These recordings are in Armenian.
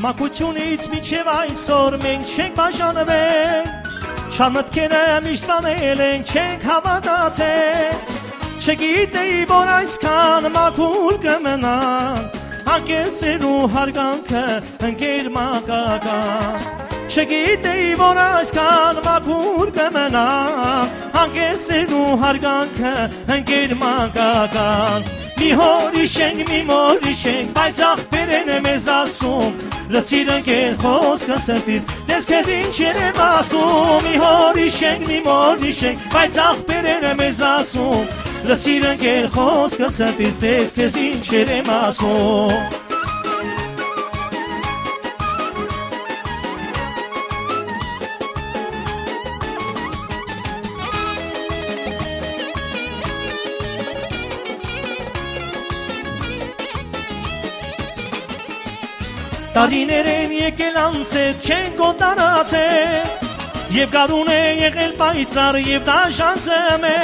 Մակությունից միջև այսօր մենք չենք բաժանվել Շամտքերը միշտ վանել են չենք հավատացել Չգիտեի որ այսքան մակուր կմնան Հանկեցերու հարգանքը ընկեր մակական Չգիտեի որ այսքան մակուր կմնա Հանկեցերու հարգանքը ընկեր մակական Մի հորիշենք, մի մորիշենք, բայց աղբերեն է լսիր ընկեր խոսքս ընտից, դես կեզ ինչ եմ ասում, մի հորիշ ենք, մի մորիշ ենք, բայց աղբերերը մեզ ասում, լսիր ընկեր խոսքս ընտից, դես կեզ ինչ եմ ասում, Տարիներ են եկել անցել, չեն կոտարացել Եվ գարուն է եղել պայծար եւ դաշանցեմ է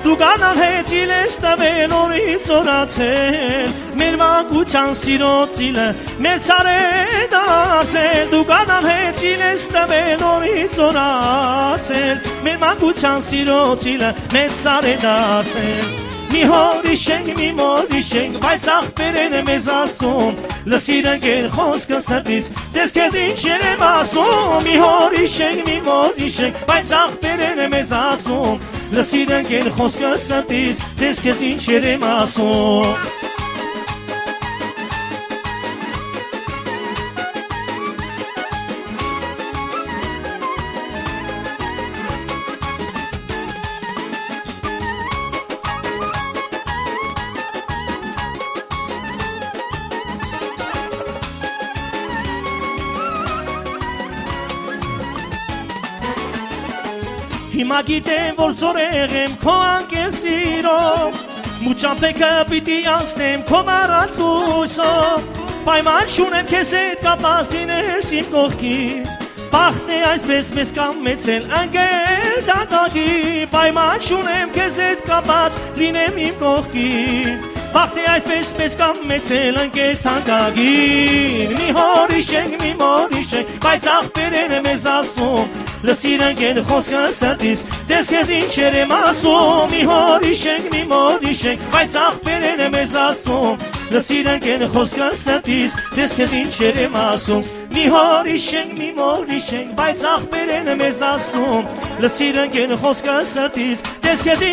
Դու կանանհեցիլ ես տվել օրից օրացել Մեր մանկության սիրո ծիլը մեծար է դարձել Դու կանանհեցիլ ես տվել օրից օրացել Մեր մանկության սիրո ծիլը մեծար է դարձել Մի հորիշենք, մի մորիշենք, բայց աղբերեն մեզ ասում լսիր ընկեր խոսքը սրտից դες քեզ ինչ եմ ասում մի հորիշենք մի մորիշենք բայց ախպերերը մեզ ասում լսիր ընկեր խոսքը սրտից դες քեզ ինչ եմ ասում Հիմա գիտեմ, որ զորեղ եմ քո անկել սիրով Մուճամպեքը պիտի անցնեմ քո մարած լույսով Պայման չունեմ քեզ հետ կապած լինես իմ կողքի Բախտ է այսպես մեզ կամեցել ընկել դատակի Պայման չունեմ քեզ հետ կապած լինեմ իմ կողքի Բախտ է այսպես մեզ կամեցել ընկել թանկագին Մի հորիշենք, մի մորիշենք, բայց աղբերեն է մեզ ասում լսիր ընկեն խոսքը սրտից դես քեզ ինչեր եմ ասում մի հորիշ ենք մի մորիշ ենք բայց ախպերեն եմ ես ասում լսիր ընկեն խոսքը սրտից դես քեզ ինչեր եմ ասում մի հորիշ ենք մի մորիշ ենք բայց ախպերեն եմ ես ասում լսիր ընկեն խոսքը սրտից դես քեզ